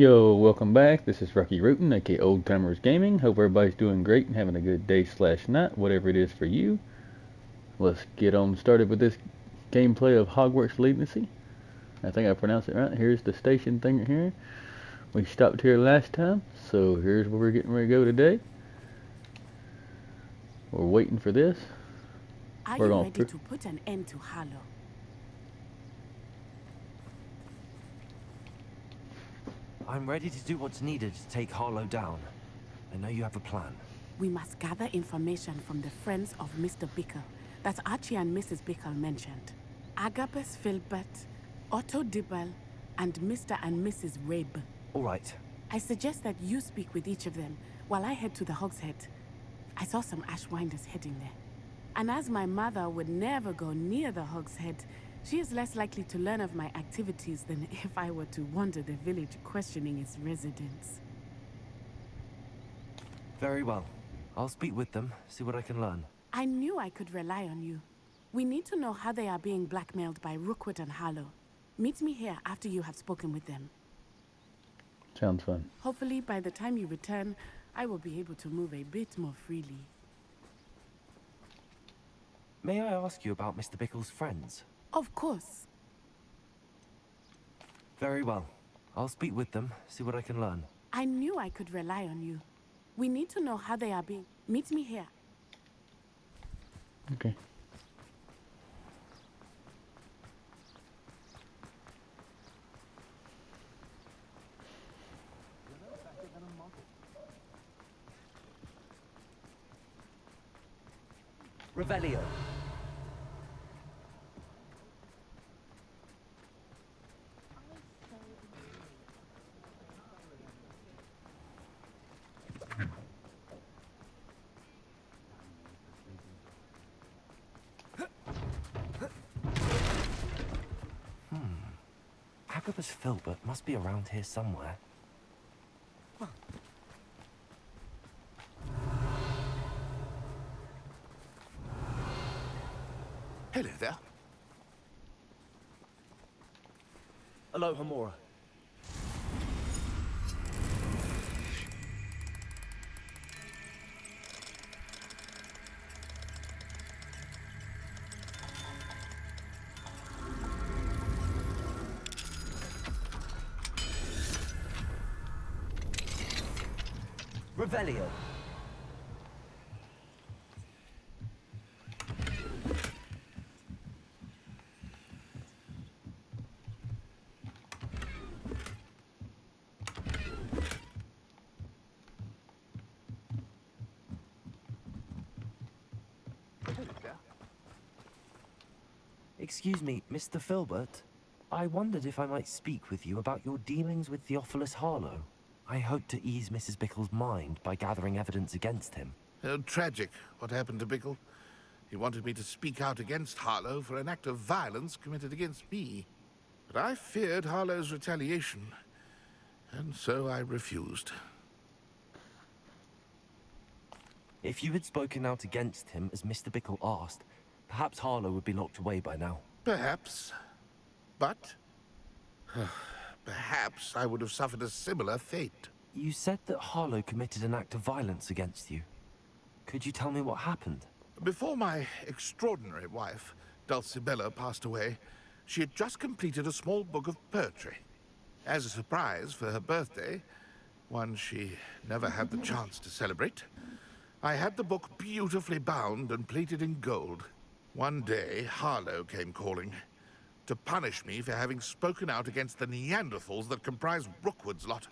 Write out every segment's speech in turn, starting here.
Yo, welcome back. This is Rocky Rootin, aka Old Timers Gaming. Hope everybody's doing great and having a good day slash night, whatever it is for you. Let's get on started with this gameplay of Hogwarts Legacy. I think I pronounced it right. Here's the station thing here. We stopped here last time, so here's where we're getting ready to go today. We're waiting for this. Are We're you ready to put an end to Harlow? I'm ready to do what's needed to take Harlow down. I know you have a plan. We must gather information from the friends of Mr. Bickle that Archie and Mrs. Bickle mentioned. Agabus Filbert, Otto Dibble, and Mr. and Mrs. Rabe. All right. I suggest that you speak with each of them while I head to the Hog's Head. I saw some Ashwinders heading there. And as my mother would never go near the Hog's Head, she is less likely to learn of my activities than if I were to wander the village questioning its residents. Very well. I'll speak with them, see what I can learn. I knew I could rely on you. We need to know how they are being blackmailed by Rookwood and Harlow. Meet me here after you have spoken with them. Sounds fun. Hopefully, by the time you return, I will be able to move a bit more freely. May I ask you about Mr. Bickle's friends? Of course. Very well. I'll speak with them, see what I can learn. I knew I could rely on you. We need to know how they are being. Meet me here. Okay. Revelio. Must be around here somewhere. Hello there. Hello, Hamora. Excuse me, Mr. Filbert. I wondered if I might speak with you about your dealings with Theophilus Harlow. I hope to ease Mrs. Bickle's mind by gathering evidence against him. Oh, tragic what happened to Bickle. He wanted me to speak out against Harlow for an act of violence committed against me. But I feared Harlow's retaliation, and so I refused. If you had spoken out against him as Mr. Bickle asked, perhaps Harlow would be locked away by now. Perhaps. But... perhaps I would have suffered a similar fate. You said that Harlow committed an act of violence against you. Could you tell me what happened? Before my extraordinary wife, Dulcibella, passed away, she had just completed a small book of poetry. As a surprise for her birthday, one she never had the chance to celebrate, I had the book beautifully bound and plated in gold. One day, Harlow came calling to punish me for having spoken out against the Neanderthals that comprise Rookwood's lot.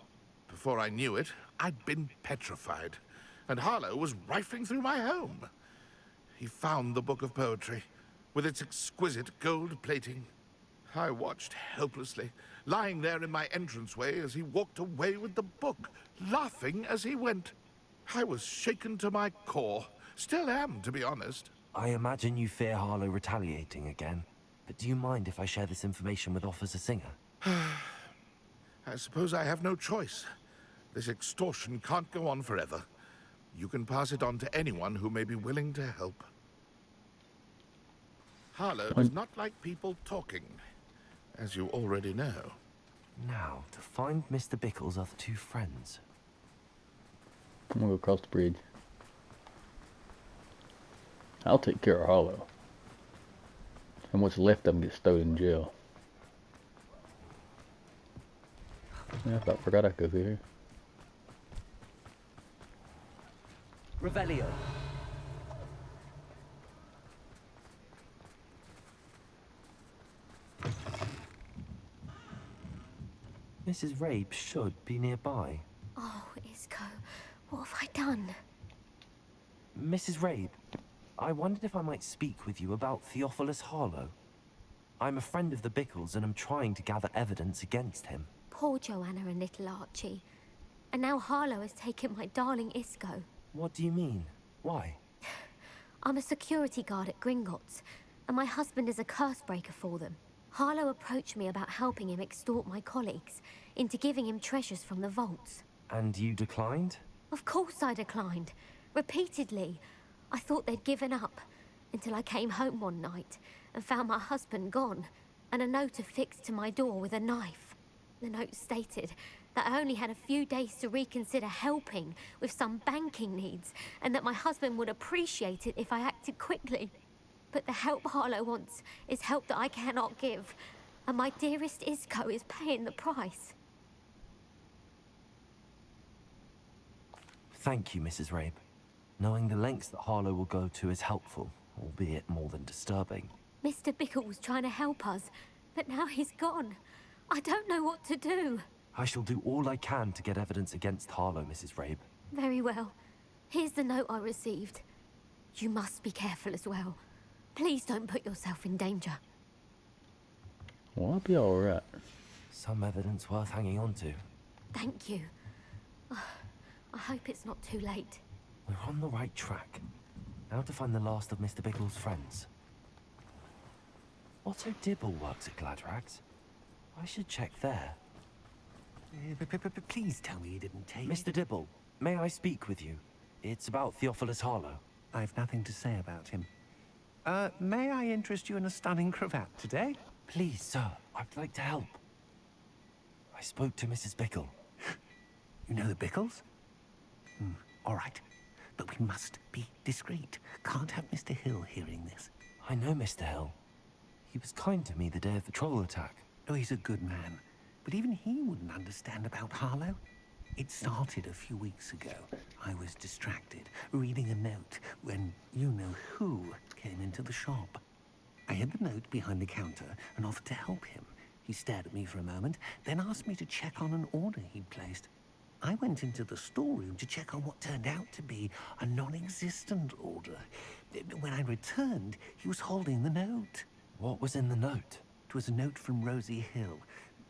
Before I knew it, I'd been petrified, and Harlow was rifling through my home. He found the book of poetry, with its exquisite gold plating. I watched helplessly, lying there in my entranceway as he walked away with the book, laughing as he went. I was shaken to my core. Still am, to be honest. I imagine you fear Harlow retaliating again. But do you mind if I share this information with Officer Singer? I suppose I have no choice. This extortion can't go on forever. You can pass it on to anyone who may be willing to help. Harlow does not like people talking, as you already know. Now, to find Mr. Bickle's other two friends. I'm gonna go across the bridge. I'll take care of Hollow. And what's left of him gets stowed in jail. Yeah, I thought, forgot I could go here. Revelio. Mrs. Rabe should be nearby. Oh, Isko, what have I done? Mrs. Rabe, I wondered if I might speak with you about Theophilus Harlow. I'm a friend of the Bickles and I'm trying to gather evidence against him. Poor Joanna and little Archie. And now Harlow has taken my darling Isko. What do you mean? Why? I'm a security guard at Gringotts, and my husband is a curse breaker for them. Harlow approached me about helping him extort my colleagues into giving him treasures from the vaults. And you declined? Of course I declined. Repeatedly. I thought they'd given up, until I came home one night and found my husband gone, and a note affixed to my door with a knife. The note stated that I only had a few days to reconsider helping with some banking needs, and that my husband would appreciate it if I acted quickly. But the help Harlow wants is help that I cannot give, and my dearest Isko is paying the price. Thank you, Mrs. Rabe. Knowing the lengths that Harlow will go to is helpful, albeit more than disturbing. Mr. Bickle was trying to help us, but now he's gone. I don't know what to do. I shall do all I can to get evidence against Harlow, Mrs. Rabe. Very well. Here's the note I received. You must be careful as well. Please don't put yourself in danger. Well, I'll be alright. Some evidence worth hanging on to. Thank you. Ah, I hope it's not too late. We're on the right track. Now to find the last of Mr. Bickle's friends. Otto Dibble works at Gladrags. I should check there. Uh, p- p- p- Please tell me you didn't take Mr. Dibble, may I speak with you? It's about Theophilus Harlow. I've nothing to say about him. Uh, may I interest you in a stunning cravat today? Please, sir, I'd like to help. I spoke to Mrs. Bickle. You know the Bickles? Hmm, all right. But we must be discreet. Can't have Mr. Hill hearing this. I know Mr. Hill. He was kind to me the day of the troll attack. Oh, he's a good man. But even he wouldn't understand about Harlow. It started a few weeks ago. I was distracted, reading a note, when you-know-who came into the shop. I hid the note behind the counter and offered to help him. He stared at me for a moment, then asked me to check on an order he'd placed. I went into the storeroom to check on what turned out to be a non-existent order. When I returned, he was holding the note. What was in the note? It was a note from Rosie Hill,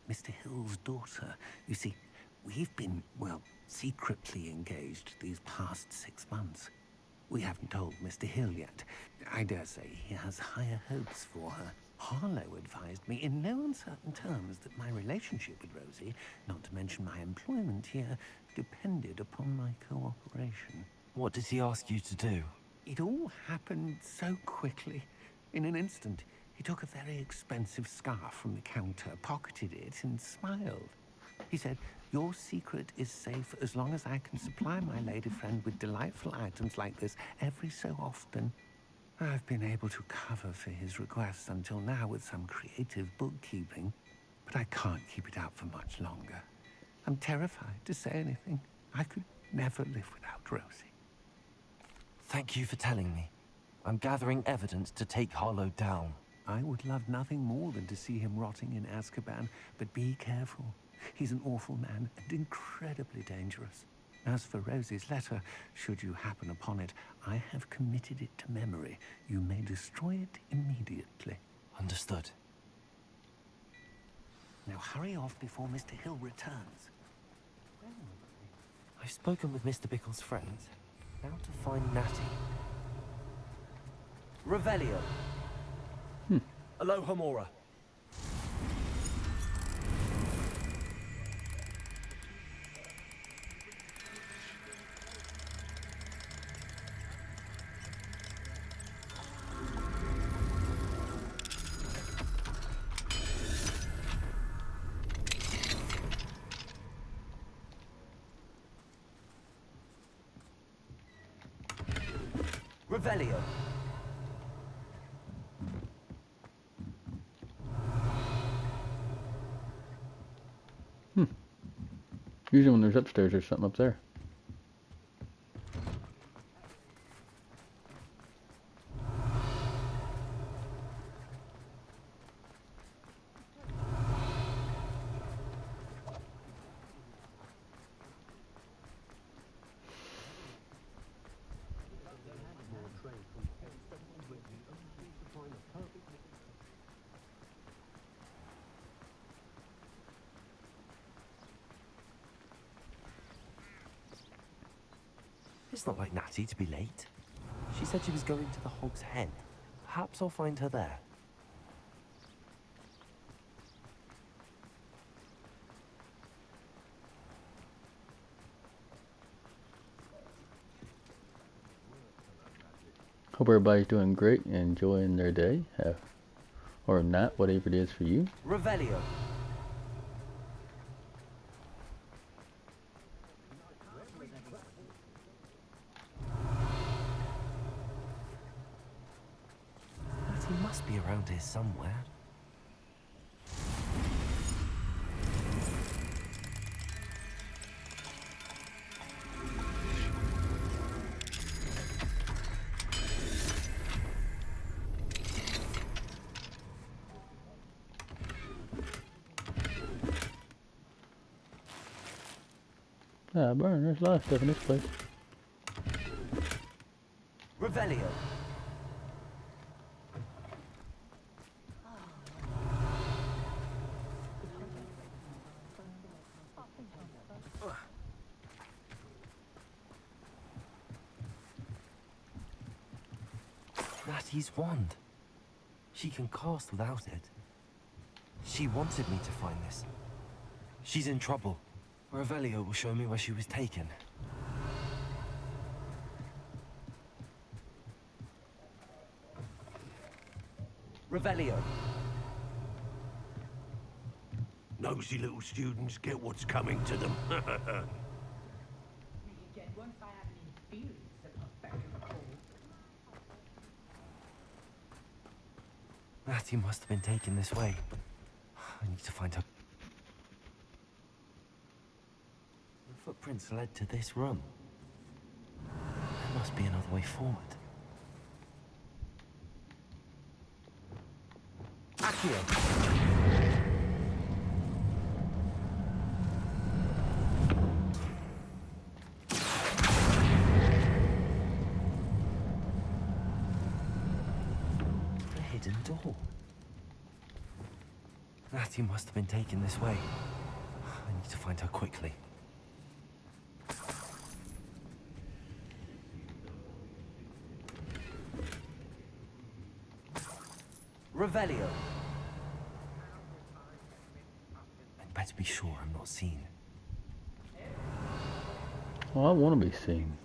Mr. Hill's daughter. You see, we've been, well, secretly engaged these past six months. We haven't told Mr. Hill yet. I dare say he has higher hopes for her. Harlow advised me in no uncertain terms that my relationship with Rosie, not to mention my employment here, depended upon my cooperation. What did he ask you to do? It all happened so quickly. In an instant, he took a very expensive scarf from the counter, pocketed it, and smiled. He said, Your secret is safe as long as I can supply my lady friend with delightful items like this every so often. I've been able to cover for his requests until now with some creative bookkeeping, but I can't keep it out for much longer. I'm terrified to say anything. I could never live without Rosie. Thank you for telling me. I'm gathering evidence to take Harlow down. I would love nothing more than to see him rotting in Azkaban, but be careful. He's an awful man and incredibly dangerous. As for Rosie's letter, should you happen upon it, I have committed it to memory. You may destroy it immediately. Understood. Now hurry off before Mr. Hill returns. I've spoken with Mr. Bickle's friends. Now to find Natty. Revelio. Hmm. Alohomora. Revelio. Hmm. Usually when there's upstairs, there's something up there. It's not like Natty to be late. She said she was going to the Hog's Head. Perhaps I'll find her there. Hope everybody's doing great and enjoying their day. Uh, or not, whatever it is for you. Revelio. Natty must be around here somewhere. Ah, burn, there's a lot of stuff in this place. Revelio. Natty's wand. She can cast without it. She wanted me to find this. She's in trouble. Revelio will show me where she was taken. Revelio. Nosy little students get what's coming to them. Natty must have been taken this way. I need to find her. The footprints led to this room. There must be another way forward. Accio! Hidden door. Natty must have been taken this way. I need to find her quickly. Revelio. I'd better be sure I'm not seen. Well, I want to be seen.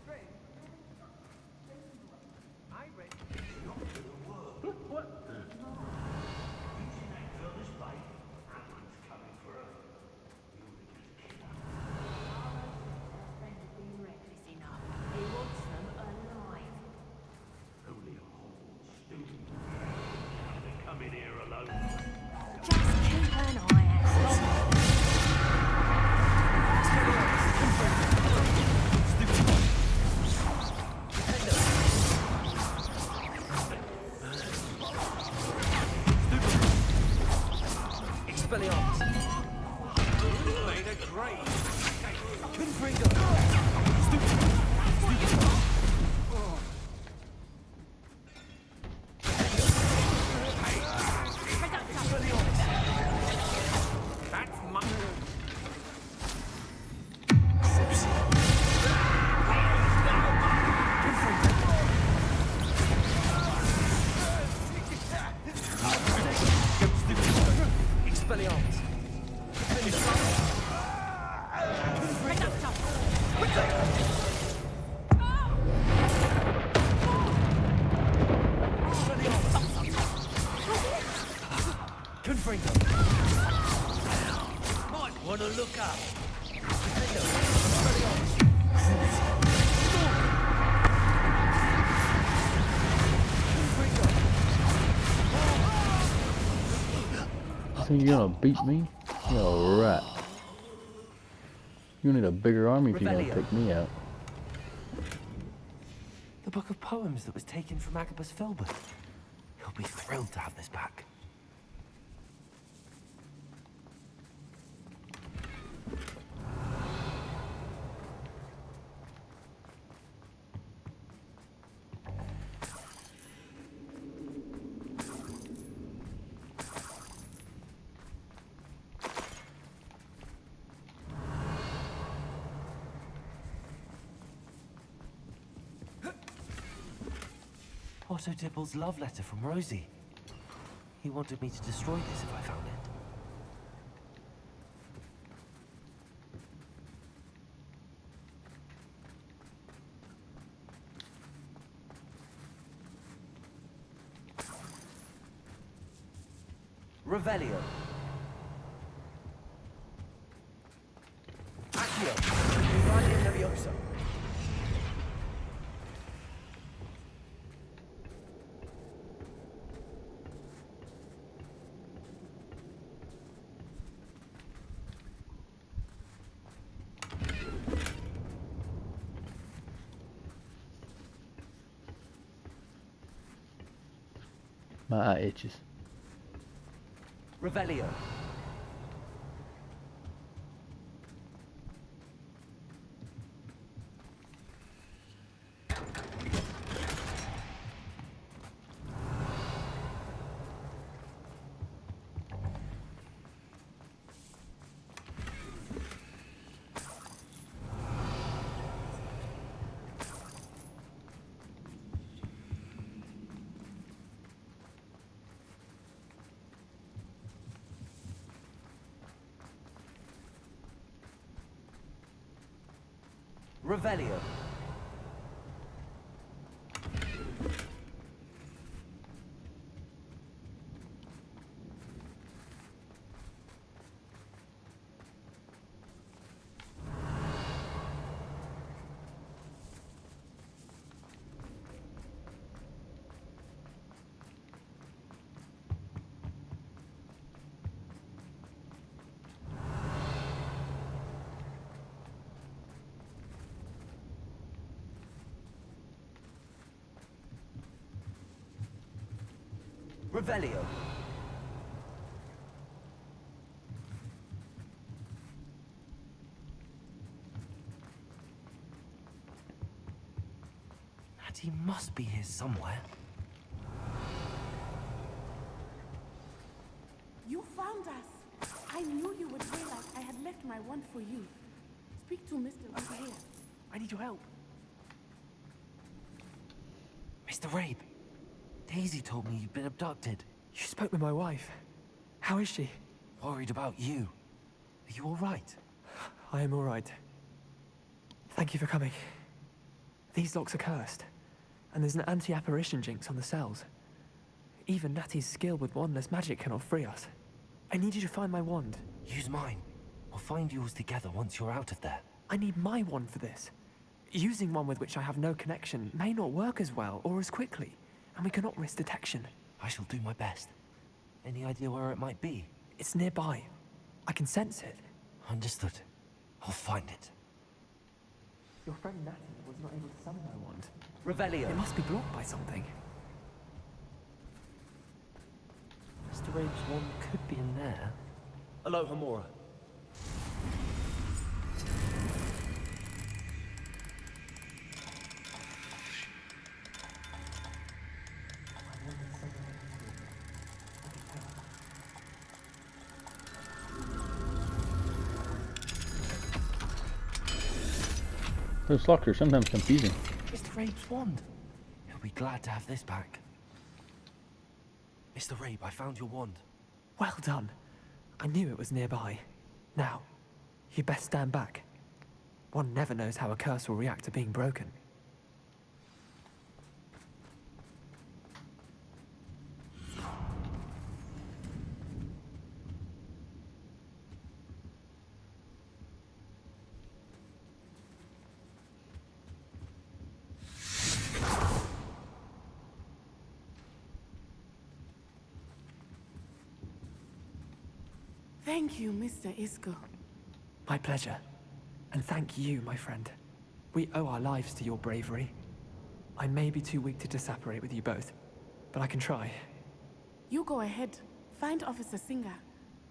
Think you're gonna beat me? You're right. You need a bigger army if you're gonna take me out. The book of poems that was taken from Agabus Filbert. He'll be thrilled to have this back. Otto Dibble's love letter from Rosie. He wanted me to destroy this if I found it. Revelio. Accio, Wingardium Leviosa. My eye itches. Revelio. Velio. Revelio. Natty must be here somewhere. You found us. I knew you would realize I had left my wand for you. Speak to Mr. here. I need your help. Mr. Rabe, Daisy told me you'd been abducted. You spoke with my wife. How is she? Worried about you. Are you all right? I am all right. Thank you for coming. These locks are cursed, and there's an anti-apparition jinx on the cells. Even Natty's skill with wandless magic cannot free us. I need you to find my wand. Use mine. We'll find yours together once you're out of there. I need my wand for this. Using one with which I have no connection may not work as well or as quickly, and we cannot risk detection. I shall do my best. Any idea where it might be? It's nearby. I can sense it. Understood. I'll find it. Your friend Natty was not able to summon my wand. Revelio. It must be blocked by something. Mr. Rabe's wand could be in there. Alohomora. Those locks are sometimes confusing. Mr. Rabe's wand. He'll be glad to have this back. Mr. Rabe, I found your wand. Well done. I knew it was nearby. Now, you best stand back. One never knows how a curse will react to being broken. Thank you, Mr. Isko. My pleasure. And thank you, my friend. We owe our lives to your bravery. I may be too weak to disapparate with you both, but I can try. You go ahead. Find Officer Singer.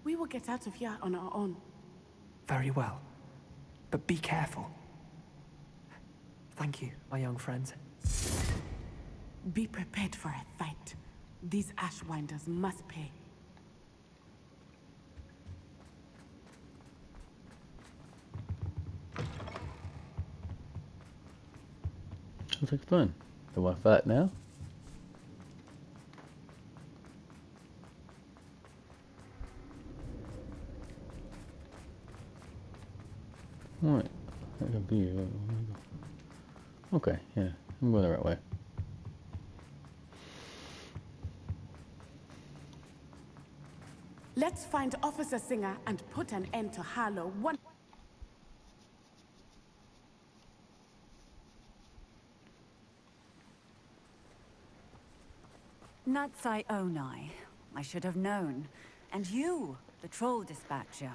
We will get out of here on our own. Very well. But be careful. Thank you, my young friends. Be prepared for a fight. These Ashwinders must pay. Sounds like fun. Do I fight now? Alright. That could be uh, Okay, yeah. I'm going the right way. Let's find Officer Singer and put an end to Harlow one... Natsai Onai. I should have known. And you, the troll dispatcher.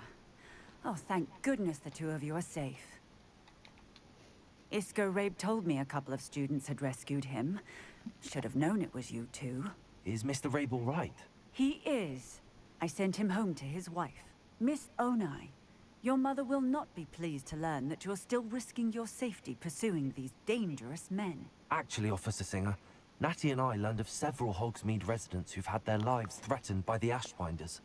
Oh, thank goodness the two of you are safe. Isko Rabe told me a couple of students had rescued him. Should have known it was you two. Is Mr. Rabe all right? He is. I sent him home to his wife. Miss Onai, your mother will not be pleased to learn that you're still risking your safety pursuing these dangerous men. Actually, Officer Singer, Natty and I learned of several Hogsmeade residents who've had their lives threatened by the Ashwinders.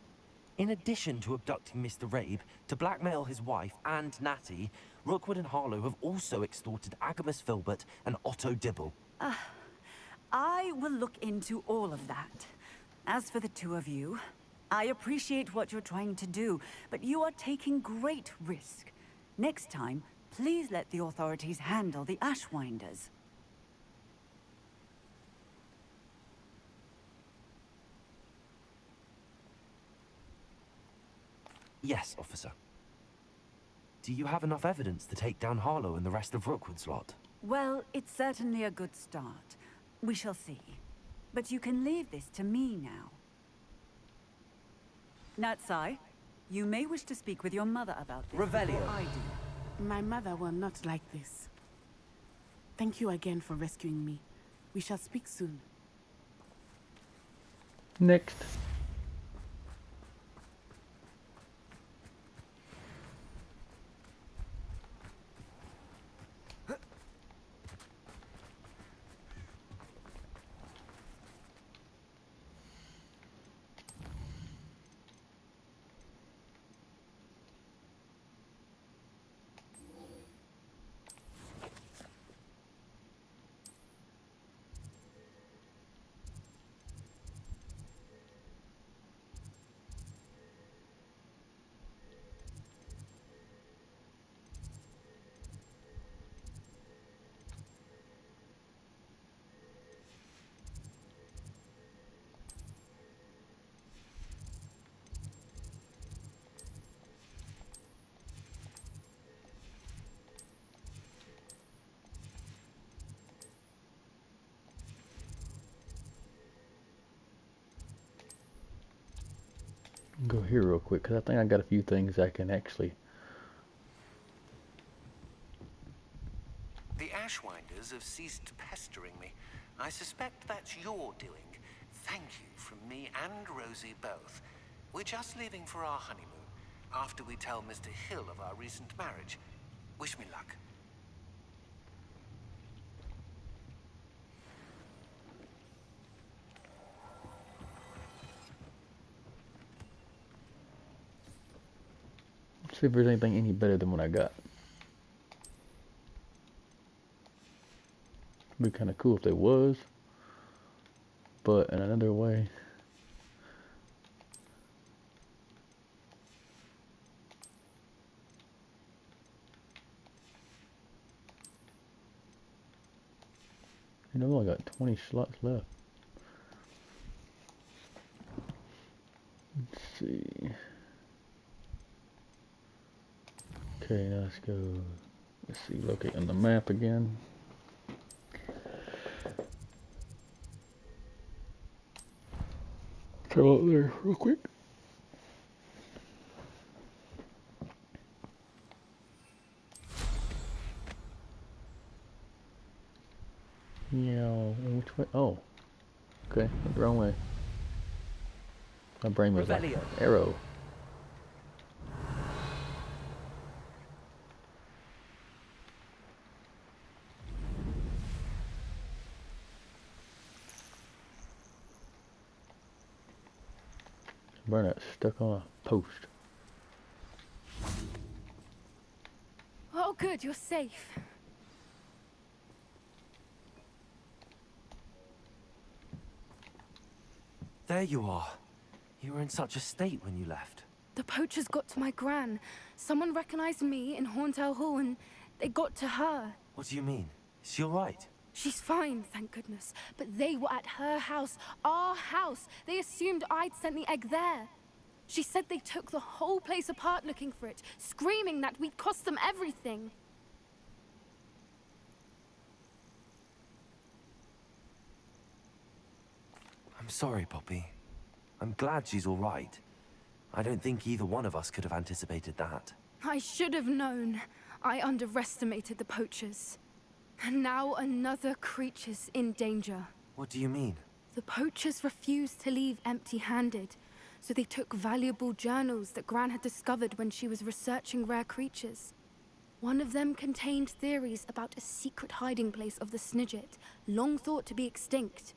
In addition to abducting Mr. Rabe to blackmail his wife and Natty, Rookwood and Harlow have also extorted Agabus Filbert and Otto Dibble. Uh, I will look into all of that. As for the two of you, I appreciate what you're trying to do, but you are taking great risk. Next time, please let the authorities handle the Ashwinders. Yes, officer. Do you have enough evidence to take down Harlow and the rest of Rookwood's lot? Well, it's certainly a good start. We shall see. But you can leave this to me now. Natsai, you may wish to speak with your mother about this. Revelio. I do. My mother will not like this. Thank you again for rescuing me. We shall speak soon. Next. Go here real quick because I think I got a few things I can actually. The Ashwinders have ceased pestering me. I suspect that's your doing. Thank you from me and Rosie both. We're just leaving for our honeymoon after we tell Mr. Hill of our recent marriage. Wish me luck. See if there's anything any better than what I got. It'd be kind of cool if there was. But in another way. You know, I got 20 slots left. Let's see. Okay, let's go. Let's see, locate on the map again. Come out there real quick. Yeah, which way? Oh, okay, the wrong way. My brain was arrow. Arrow. Burnout stuck on a post. Oh, good, you're safe. There you are. You were in such a state when you left. The poachers got to my gran. Someone recognized me in Horntail Hall and they got to her. What do you mean? Is she alright? She's fine, thank goodness. But they were at her house, our house. They assumed I'd sent the egg there. She said they took the whole place apart looking for it, screaming that we'd cost them everything. I'm sorry, Poppy. I'm glad she's alright. I don't think either one of us could have anticipated that. I should have known. I underestimated the poachers. And now another creature's in danger. What do you mean? The poachers refused to leave empty-handed, so they took valuable journals that Gran had discovered when she was researching rare creatures. One of them contained theories about a secret hiding place of the Snidget, long thought to be extinct.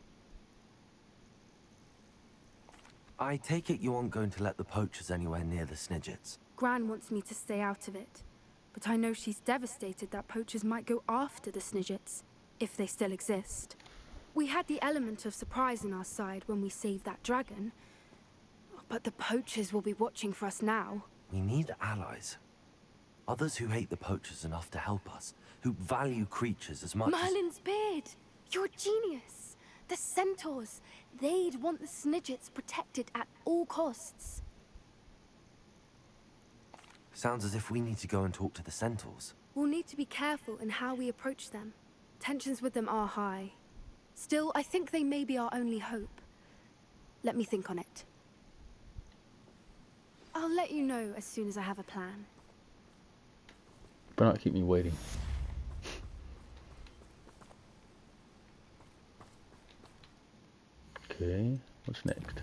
I take it you aren't going to let the poachers anywhere near the Snidgets. Gran wants me to stay out of it, but I know she's devastated that poachers might go after the Snidgets, if they still exist. We had the element of surprise on our side when we saved that dragon, but the poachers will be watching for us now. We need allies. Others who hate the poachers enough to help us, who value creatures as much as... Merlin's beard! You're a genius! The centaurs! They'd want the Snidgets protected at all costs. Sounds as if we need to go and talk to the centaurs. We'll need to be careful in how we approach them. Tensions with them are high. Still, I think they may be our only hope. Let me think on it. I'll let you know as soon as I have a plan. But not keep me waiting. Okay, what's next?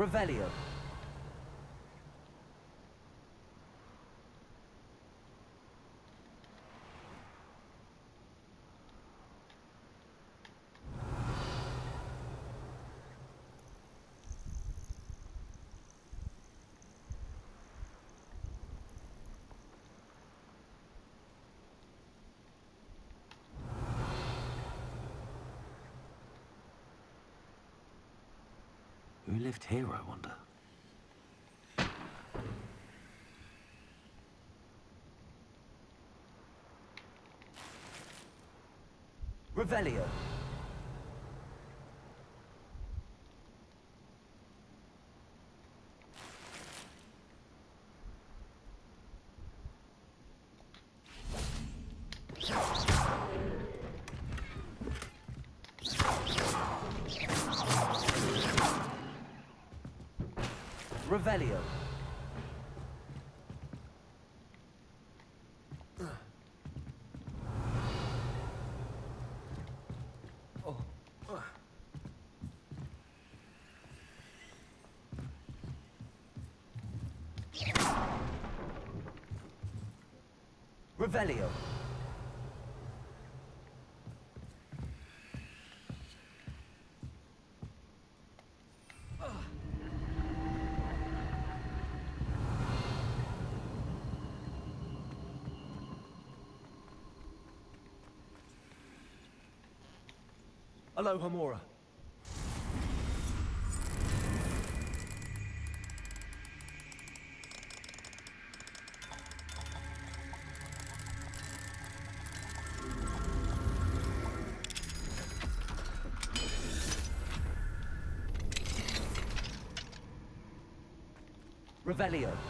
Revelio. Lived here, I wonder? Revelio. Revelio. Revelio. Alohomora. Revelio.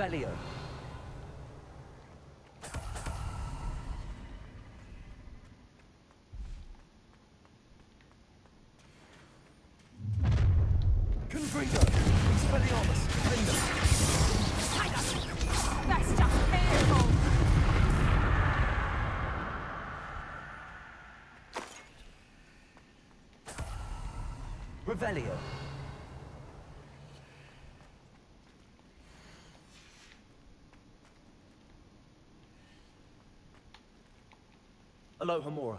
Revelio. Confringo. Expelliarmus. Defender. That's just painful. Revelio. Alohomora.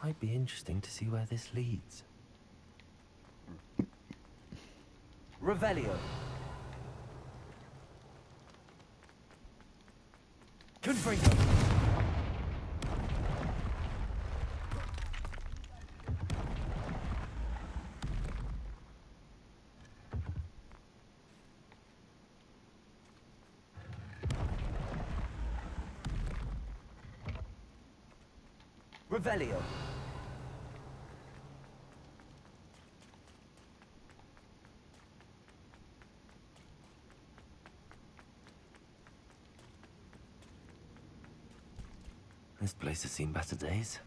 Might be interesting to see where this leads. Revelio. Confringo. Revelio. This place has seen better days.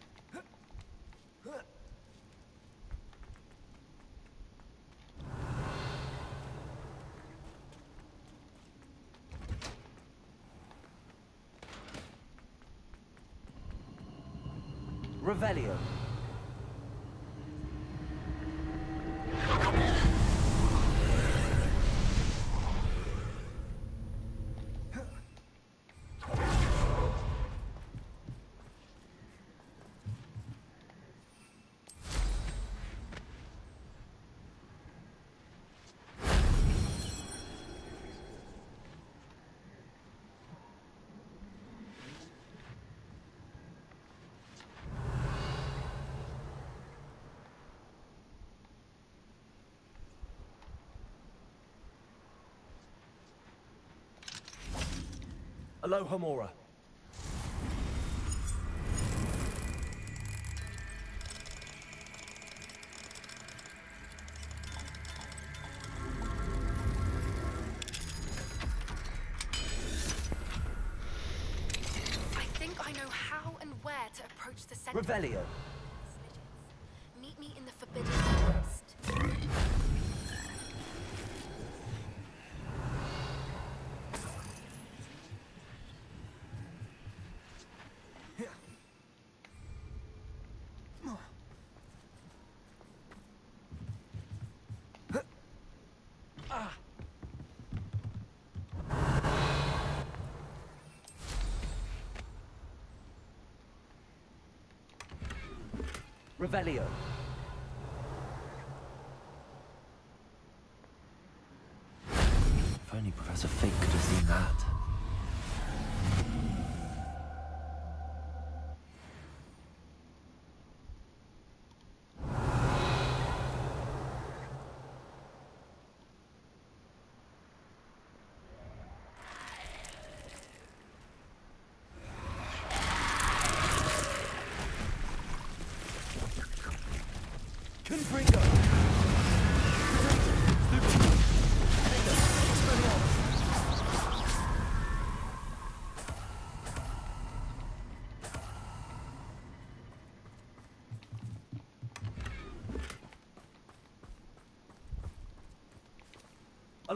Revelio. Center. Revelio. Meet me in the Forbidden Forest. Revelio.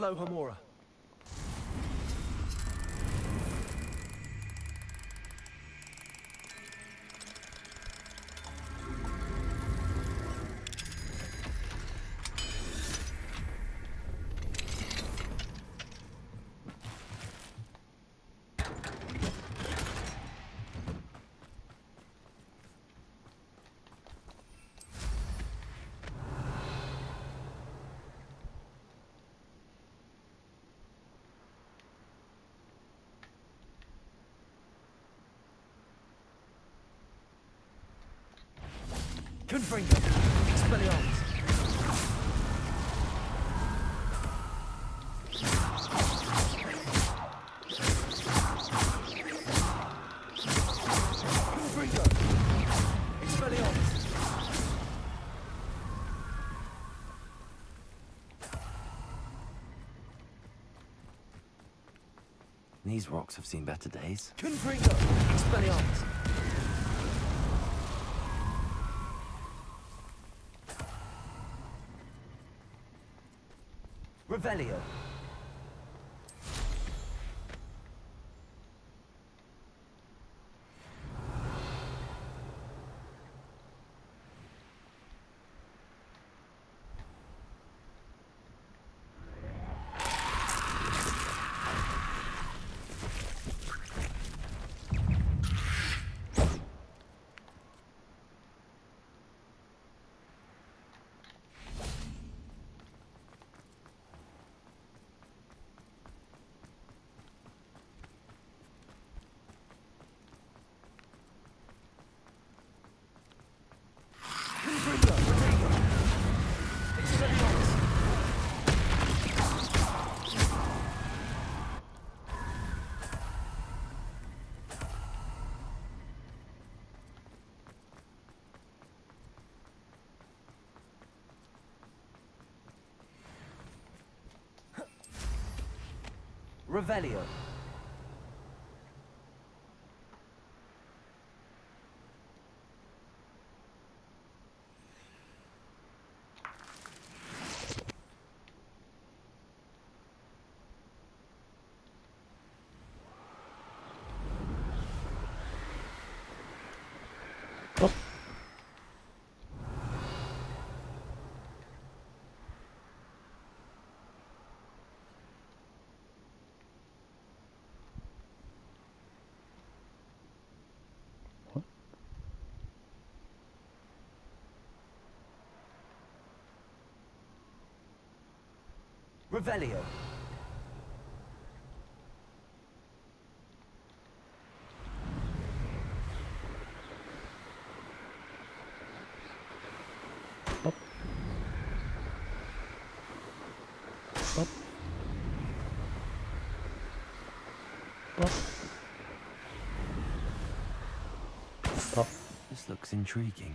Alohomora. Confringo. Expelliarmus. These rocks have seen better days. Confringo. Expelliarmus. Revelio. Confringo. Rodrigo. Expelliarmus. Revelio. Revelio. This looks intriguing.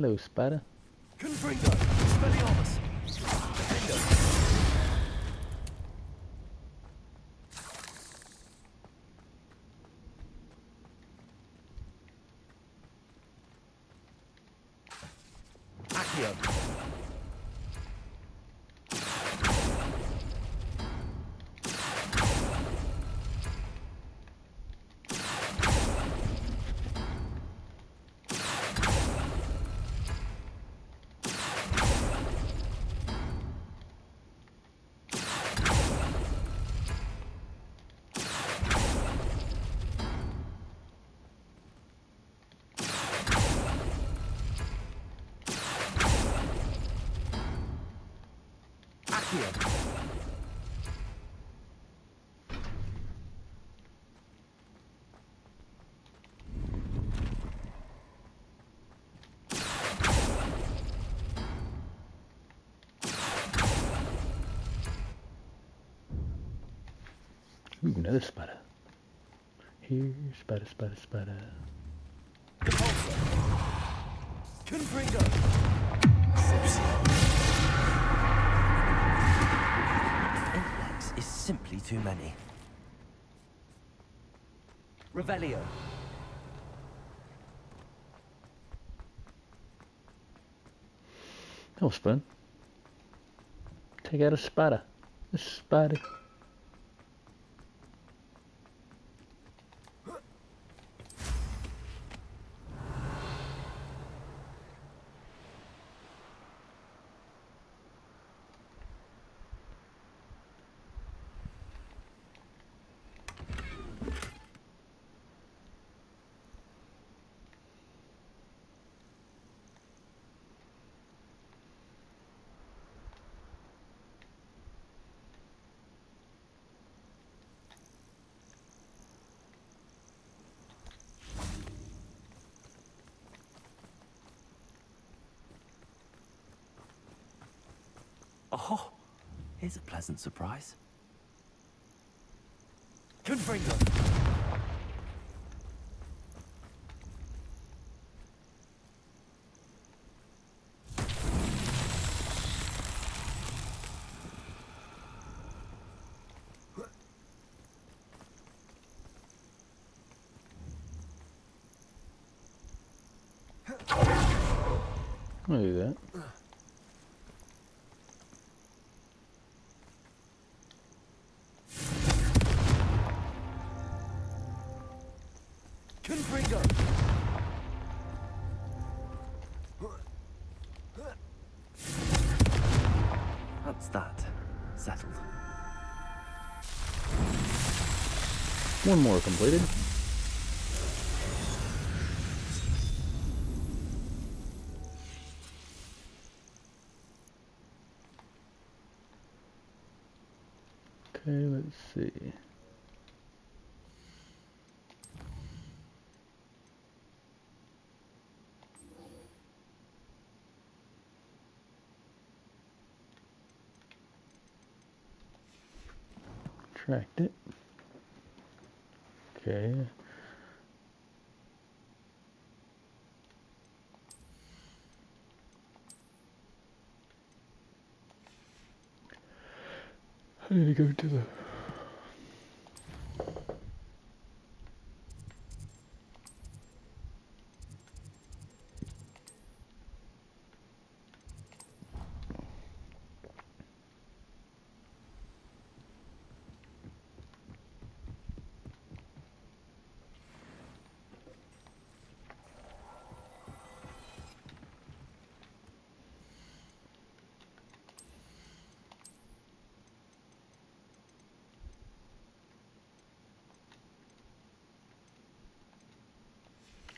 Hello, spider. Another spider. Here, spider, spider, spider. Repulsor. Confringo. Intellects is simply too many. Revelio. That was fun. Take out a spider. A spider. Oh, here's a pleasant surprise. Confringo. One more completed. Okay, let's see. Tracked it. Okay. I need to go to the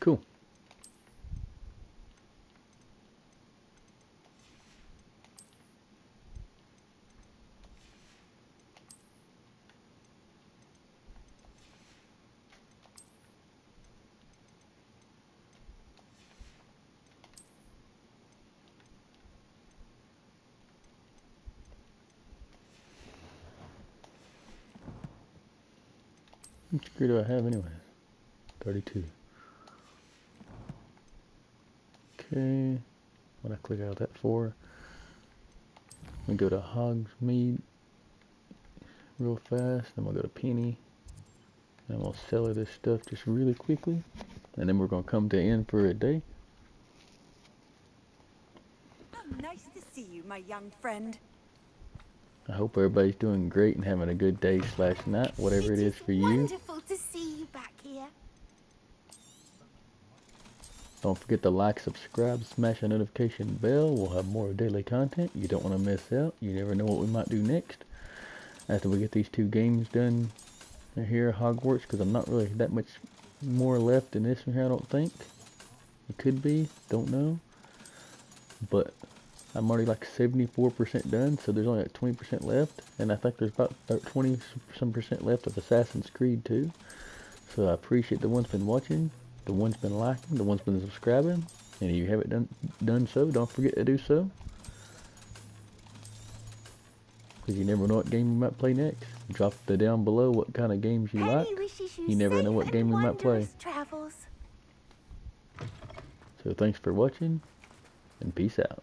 Cool. Much gear do I have anyway? 32. Okay, when I click out that 4, we go to Hogsmeade real fast. Then we'll go to Penny. And we'll sell her this stuff just really quickly. And then we're going to come to end for a day. How nice to see you, my young friend. I hope everybody's doing great and having a good day slash night, whatever it is for you. Wonderful to see you back here. Don't forget to like, subscribe, smash the notification bell. We'll have more daily content. You don't want to miss out. You never know what we might do next. After we get these two games done here at Hogwarts, because I'm not really that much more left in this one here, I don't think. It could be, don't know. But I'm already like 74% done, so there's only like 20% left. And I think there's about 20 some percent left of Assassin's Creed 2. So I appreciate the ones been watching, the ones been liking, the ones been subscribing. And if you haven't done done so, don't forget to do so. Because you never know what game we might play next. Drop the down below what kind of games you like. You never know what game we might play. Travels. So thanks for watching, and peace out.